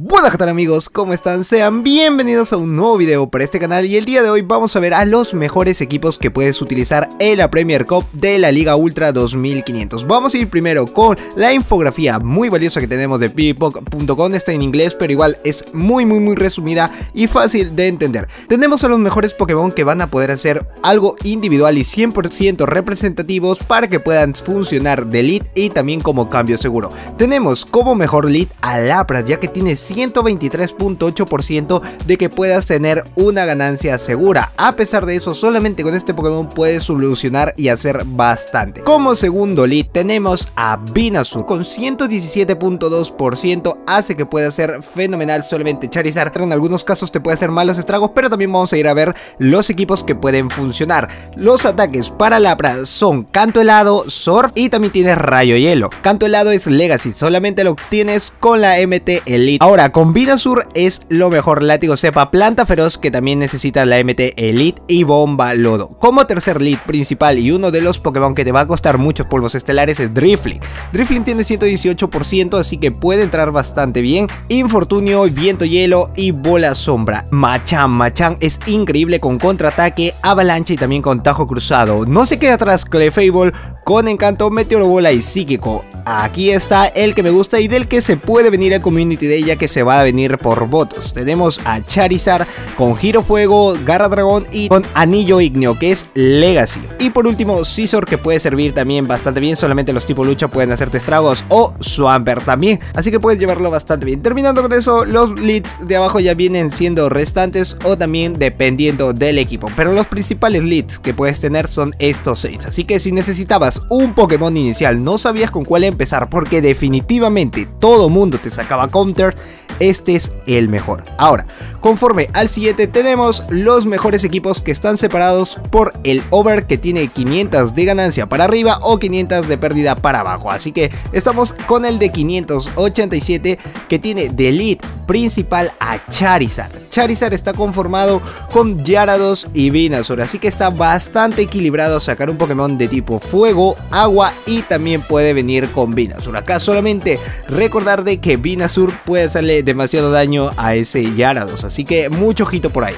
Buenas tal amigos, ¿cómo están? Sean bienvenidos a un nuevo video para este canal y el día de hoy vamos a ver a los mejores equipos que puedes utilizar en la Premier Cup de la Liga Ultra 2500 Vamos a ir primero con la infografía muy valiosa que tenemos de pipok.com, está en inglés pero igual es muy muy muy resumida y fácil de entender. Tenemos a los mejores Pokémon que van a poder hacer algo individual y 100% representativos para que puedan funcionar de lead y también como cambio seguro. Tenemos como mejor lead a Lapras ya que tiene 123.8% de que puedas tener una ganancia segura. A pesar de eso, solamente con este Pokémon puedes solucionar y hacer bastante. Como segundo lead tenemos a Binazur con 117.2% hace que pueda ser fenomenal solamente Charizard. En algunos casos te puede hacer malos estragos, pero también vamos a ir a ver los equipos que pueden funcionar. Los ataques para Lapra son Canto Helado, Surf y también tienes Rayo Hielo. Canto Helado es Legacy, solamente lo obtienes con la MT Elite. Ahora Ahora, con Sur es lo mejor látigo cepa planta feroz que también necesita la MT Elite y Bomba Lodo. Como tercer lead principal y uno de los Pokémon que te va a costar muchos polvos estelares es Drifling. Drifling tiene 118% así que puede entrar bastante bien. Infortunio, Viento Hielo y Bola Sombra. Machan, Machan es increíble con contraataque, avalancha y también con tajo cruzado. No se queda atrás Clefable con encanto, meteoro bola y psíquico. Aquí está el que me gusta y del que se puede venir a Community de ella que se va a venir por votos. Tenemos a Charizard con Giro Fuego, Garra Dragón y con Anillo Igneo, que es Legacy. Y por último, Scizor, que puede servir también bastante bien, solamente los tipo lucha pueden hacerte estragos, o Swampert también, así que puedes llevarlo bastante bien. Terminando con eso, los leads de abajo ya vienen siendo restantes o también dependiendo del equipo, pero los principales leads que puedes tener son estos seis, así que si necesitabas un Pokémon inicial, no sabías con cuál empezar, porque definitivamente todo mundo te sacaba counter, este es el mejor. Ahora, conforme al siguiente tenemos los mejores equipos que están separados por el over que tiene 500 de ganancia para arriba o 500 de pérdida para abajo. Así que estamos con el de 587 que tiene de lead principal a Charizard. Charizard está conformado con Gyarados y Venusaur, así que está bastante equilibrado sacar un Pokémon de tipo fuego, agua y también puede venir con Venusaur. Acá solamente recordar de que Venusaur puede hacerle demasiado daño a ese Gyarados, así que mucho ojito por ahí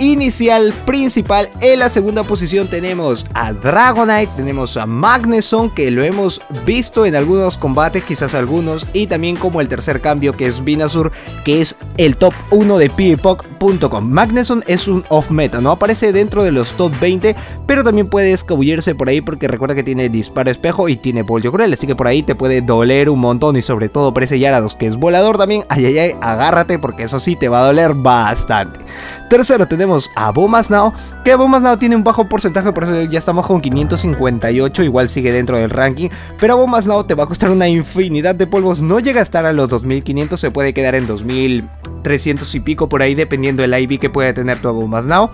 inicial principal. En la segunda posición tenemos a Dragonite, tenemos a Magneson que lo hemos visto en algunos combates, quizás algunos, y también como el tercer cambio que es Binazur, que es el top 1 de PvPoc.com. Magneson es un off-meta, no aparece dentro de los top 20, pero también puede escabullirse por ahí porque recuerda que tiene disparo espejo y tiene pollo cruel, así que por ahí te puede doler un montón y sobre todo parece Yarados que es volador también, ay ay ay, agárrate porque eso sí te va a doler bastante. Tercero tenemos a Now, que Now tiene un bajo porcentaje, por eso ya estamos con 558, igual sigue dentro del ranking, pero Now te va a costar una infinidad de polvos, no llega a estar a los 2500, se puede quedar en 2300 y pico por ahí dependiendo del IV que puede tener tu Now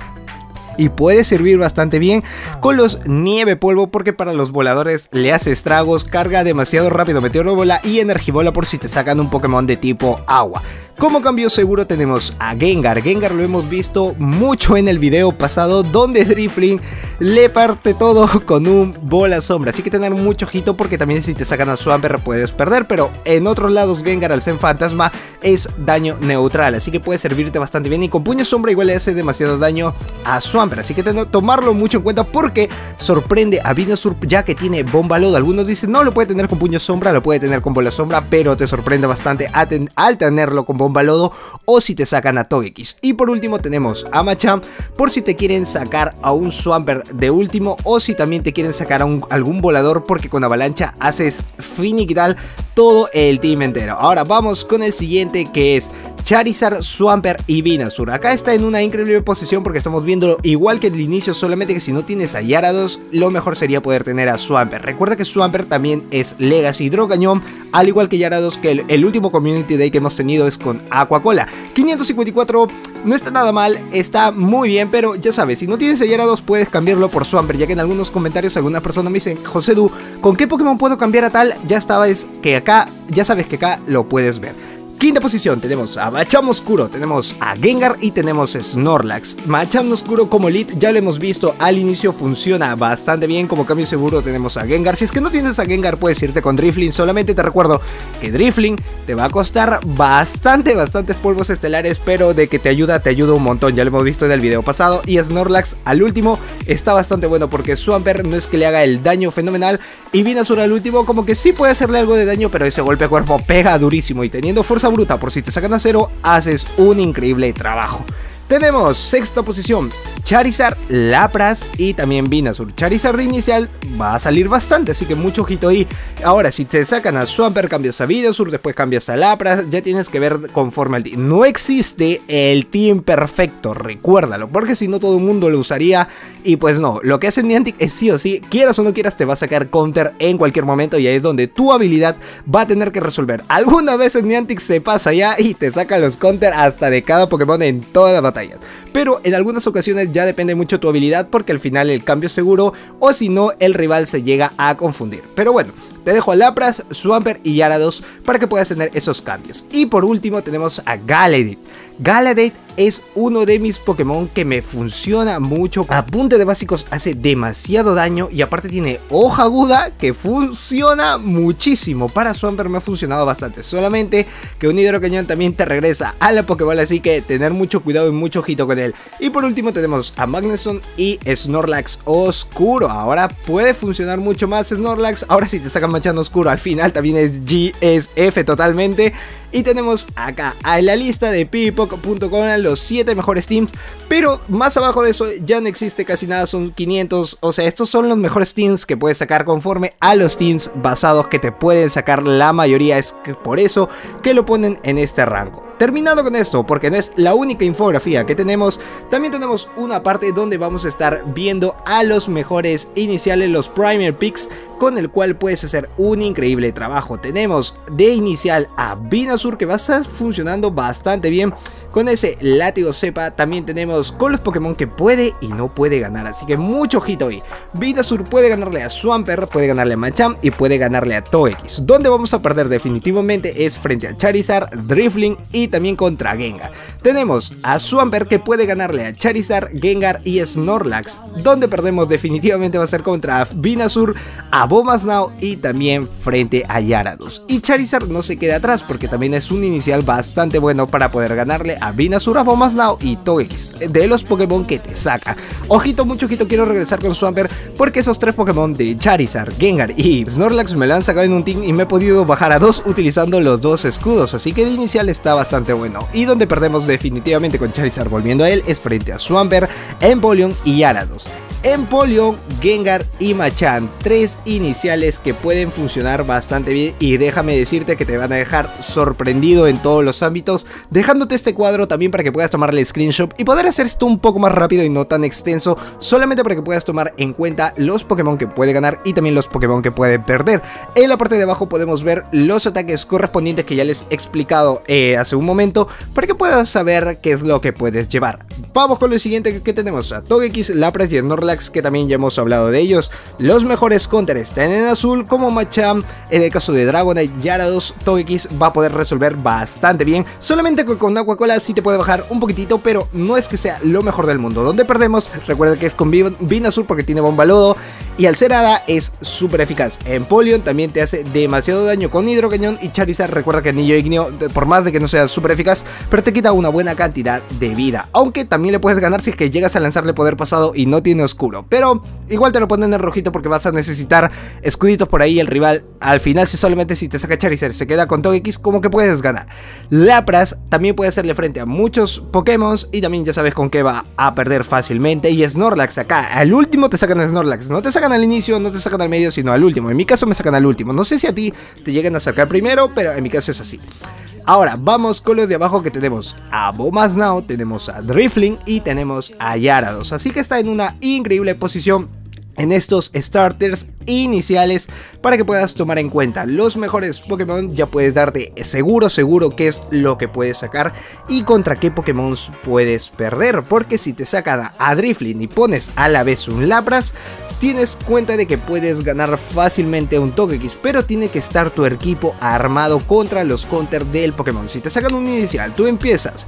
y puede servir bastante bien con los nieve polvo porque para los voladores le hace estragos, carga demasiado rápido meteoro bola y energibola por si te sacan un Pokémon de tipo agua. Como cambio seguro tenemos a Gengar. Gengar lo hemos visto mucho en el video pasado donde Drifling le parte todo con un bola sombra. Así que tener mucho ojito porque también si te sacan a Swampert puedes perder. Pero en otros lados Gengar al Zen Fantasma es daño neutral. Así que puede servirte bastante bien. Y con puño sombra igual le hace demasiado daño a Swampert. Así que tener, tomarlo mucho en cuenta porque sorprende a Venusaur ya que tiene bomba lodo. Algunos dicen no lo puede tener con puño sombra, lo puede tener con bola sombra. Pero te sorprende bastante al tenerlo con bomba lodo o si te sacan a Togekiss. Y por último tenemos a Machamp por si te quieren sacar a un Swampert de último o si también te quieren sacar a algún volador porque con avalancha haces finiquital todo el team entero. Ahora vamos con el siguiente que es Charizard, Swampert y Venusaur. Acá está en una increíble posición porque estamos viéndolo igual que el inicio, solamente que si no tienes a Yarados, lo mejor sería poder tener a Swampert. Recuerda que Swampert también es Legacy Hidrocañón, al igual que Yarados, que el, último Community Day que hemos tenido es con Aquacola. 554 no está nada mal, está muy bien, pero ya sabes, si no tienes a Yarados puedes cambiarlo por Swampert, ya que en algunos comentarios alguna persona me dice, José Du, ¿con qué Pokémon puedo cambiar a tal? Ya sabes que acá, ya sabes que acá lo puedes ver. Quinta posición tenemos a Machamp Oscuro, tenemos a Gengar y tenemos Snorlax. Machamp Oscuro como lead ya lo hemos visto al inicio funciona bastante bien, como cambio seguro tenemos a Gengar. Si es que no tienes a Gengar puedes irte con Drifling, solamente te recuerdo que Drifling te va a costar bastante, bastantes polvos estelares, pero de que te ayuda, te ayuda un montón, ya lo hemos visto en el video pasado. Y Snorlax al último está bastante bueno porque Swampert no es que le haga el daño fenomenal y Vinazur al último como que sí puede hacerle algo de daño, pero ese golpe a cuerpo pega durísimo y teniendo fuerza bruta por si te sacan a cero, haces un increíble trabajo. Tenemos sexta posición, Charizard, Lapras y también Vinazur. Charizard de inicial va a salir bastante, así que mucho ojito ahí. Ahora, si te sacan a Swampert, cambias a Vinazur, después cambias a Lapras, ya tienes que ver conforme al team. No existe el team perfecto, recuérdalo, porque si no todo el mundo lo usaría. Y pues no, lo que hace Niantic es sí o sí, quieras o no quieras, te va a sacar counter en cualquier momento y ahí es donde tu habilidad va a tener que resolver. Algunas veces Niantic se pasa ya y te saca los counter hasta de cada Pokémon en todas las Pero en algunas ocasiones ya depende mucho tu habilidad porque al final el cambio es seguro o si no el rival se llega a confundir. Pero bueno, te dejo a Lapras, Swampert y Yarados para que puedas tener esos cambios. Y por último tenemos a Galedit. Galadate es uno de mis Pokémon que me funciona mucho. A punta de básicos hace demasiado daño y aparte tiene hoja aguda que funciona muchísimo. Para Swampert me ha funcionado bastante. Solamente que un hidrocañón también te regresa a la Pokéball, así que tener mucho cuidado y mucho ojito con él. Y por último tenemos a Magneson y Snorlax Oscuro. Ahora puede funcionar mucho más Snorlax. Ahora si te sacan Machando Oscuro al final también es GSF totalmente. Y tenemos acá a la lista de pipoc.com los 7 mejores teams. Pero más abajo de eso ya no existe casi nada, son 500. O sea, estos son los mejores teams que puedes sacar conforme a los teams basados que te pueden sacar la mayoría. Es por eso que lo ponen en este rango. Terminado con esto, porque no es la única infografía que tenemos, también tenemos una parte donde vamos a estar viendo a los mejores iniciales, los primer picks, con el cual puedes hacer un increíble trabajo. Tenemos de inicial a Vinazur que va a estar funcionando bastante bien. Con ese látigo cepa también tenemos con los Pokémon que puede y no puede ganar, así que mucho ojito ahí. Vinazur puede ganarle a Swampert, puede ganarle a Machamp y puede ganarle a Toex. Donde vamos a perder definitivamente es frente a Charizard, Drifling y también contra Gengar. Tenemos a Swampert que puede ganarle a Charizard, Gengar y Snorlax. Donde perdemos definitivamente va a ser contra Vinazur, a Bomasnow y también frente a Yarados. Y Charizard no se queda atrás porque también es un inicial bastante bueno para poder ganarle a Vinazur, a Bomasnow y Togekiss. De los Pokémon que te saca. Ojito, mucho ojito, quiero regresar con Swampert porque esos tres Pokémon de Charizard, Gengar y Snorlax me lo han sacado en un team y me he podido bajar a dos utilizando los dos escudos. Así que de inicial está bastante bueno. Y donde perdemos definitivamente con Charizard volviendo a él es frente a Swampert, Empoleon y Arados. Empoleon, Gengar y Machan, tres iniciales que pueden funcionar bastante bien y déjame decirte que te van a dejar sorprendido en todos los ámbitos, dejándote este cuadro también para que puedas tomarle screenshot y poder hacer esto un poco más rápido y no tan extenso, solamente para que puedas tomar en cuenta los Pokémon que puede ganar y también los Pokémon que puede perder. En la parte de abajo podemos ver los ataques correspondientes que ya les he explicado eh, hace un momento, para que puedas saber qué es lo que puedes llevar. Vamos con lo siguiente que tenemos a Togekiss, Lapras y Snorlax que también ya hemos hablado de ellos. Los mejores counter están en azul como Machamp. En el caso de Dragonite, Yarados, Togekiss va a poder resolver bastante bien. Solamente con Agua Cola sí te puede bajar un poquitito, pero no es que sea lo mejor del mundo. Donde perdemos, recuerda que es con Vin Azul porque tiene bomba lodo. Y al ser es súper eficaz. Empoleon también te hace demasiado daño con Hidrocañón. Y Charizard recuerda que Anillo Igneo, por más de que no sea súper eficaz, pero te quita una buena cantidad de vida. Aunque también le puedes ganar si es que llegas a lanzarle poder pasado y no tiene Pero igual te lo ponen en rojito porque vas a necesitar escuditos por ahí. El rival al final si solamente si te saca Charizard se queda con Togekiss como que puedes ganar. Lapras también puede hacerle frente a muchos Pokémon y también ya sabes con qué va a perder fácilmente. Y Snorlax acá, al último te sacan Snorlax. No te sacan al inicio, no te sacan al medio, sino al último. En mi caso me sacan al último. No sé si a ti te llegan a sacar primero, pero en mi caso es así. Ahora, vamos con los de abajo que tenemos a Now, tenemos a Drifling y tenemos a Yarados. Así que está en una increíble posición en estos starters iniciales para que puedas tomar en cuenta los mejores Pokémon ya puedes darte seguro seguro qué es lo que puedes sacar y contra qué Pokémon puedes perder porque si te sacan a Drifling y pones a la vez un Lapras tienes cuenta de que puedes ganar fácilmente un Togekiss, pero tiene que estar tu equipo armado contra los counter del Pokémon. Si te sacan un inicial, tú empiezas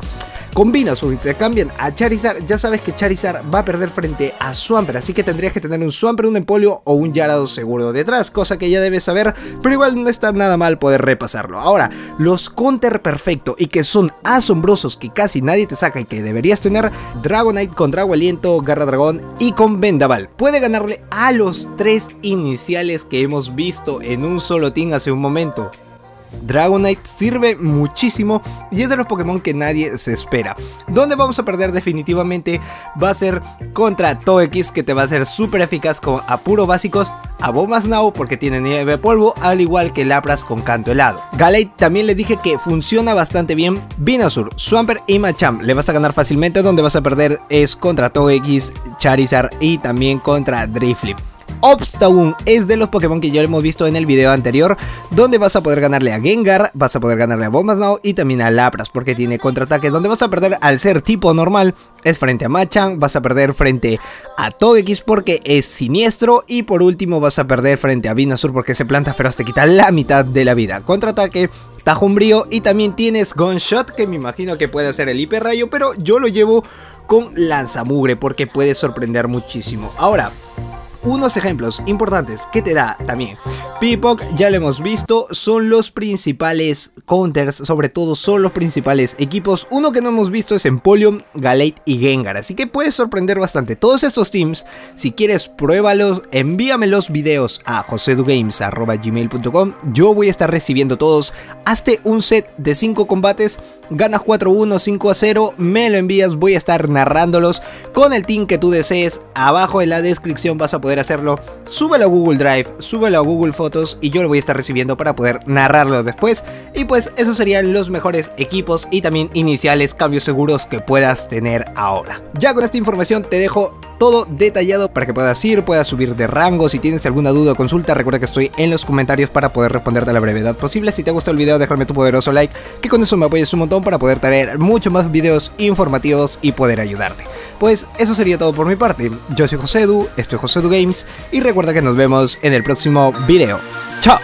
combinas o te a Charizard, ya sabes que Charizard va a perder frente a Swampert, así que tendrías que tener un Swampert, un Empolio o un Gyarados seguro detrás, cosa que ya debes saber, pero igual no está nada mal poder repasarlo. Ahora, los counter perfecto y que son asombrosos, que casi nadie te saca y que deberías tener, Dragonite con Drago Aliento, Garra Dragón y con Vendaval. Puede ganarle a los tres iniciales que hemos visto en un solo team hace un momento. Dragonite sirve muchísimo y es de los Pokémon que nadie se espera. Donde vamos a perder definitivamente va a ser contra Togekiss que te va a ser súper eficaz con apuro básicos, a Bombas Now porque tiene nieve polvo al igual que Lapras con canto helado. Galate también le dije que funciona bastante bien. Binazur, Swampert y Machamp le vas a ganar fácilmente donde vas a perder es contra Togekiss, Charizard y también contra Driflip. Obstagoon es de los Pokémon que ya hemos visto en el video anterior, donde vas a poder ganarle a Gengar, vas a poder ganarle a Bombasnow y también a Lapras, porque tiene contraataque, donde vas a perder al ser tipo normal, es frente a Machan, vas a perder frente a Togekiss porque es siniestro, y por último vas a perder frente a Vinazur porque se planta feroz, te quita la mitad de la vida. Contraataque, Tajumbrío y también tienes Gunshot, que me imagino que puede hacer el hiper rayo, pero yo lo llevo con Lanzamugre porque puede sorprender muchísimo. Ahora, unos ejemplos importantes que te da también Pipok, ya lo hemos visto, son los principales counters, sobre todo son los principales equipos. Uno que no hemos visto es Empoleon, Galate y Gengar, así que puedes sorprender bastante. Todos estos teams, si quieres pruébalos, envíame los videos a josedugames.gmail.com. Yo voy a estar recibiendo todos. Hazte un set de 5 combates, ganas 4-1, 5-0, me lo envías, voy a estar narrándolos con el team que tú desees. Abajo en la descripción vas a poder hacerlo. Súbelo a Google Drive, súbelo a Google Photos y yo lo voy a estar recibiendo para poder narrarlo después. Y pues esos serían los mejores equipos y también iniciales cambios seguros que puedas tener ahora. Ya con esta información te dejo todo detallado para que puedas ir, puedas subir de rango. Si tienes alguna duda o consulta, recuerda que estoy en los comentarios para poder responderte a la brevedad posible. Si te gustó el video, déjame tu poderoso like, que con eso me apoyes un montón para poder traer muchos más videos informativos y poder ayudarte. Pues eso sería todo por mi parte. Yo soy Josedu, esto es Josedu Games y recuerda que nos vemos en el próximo video. ¡Chao!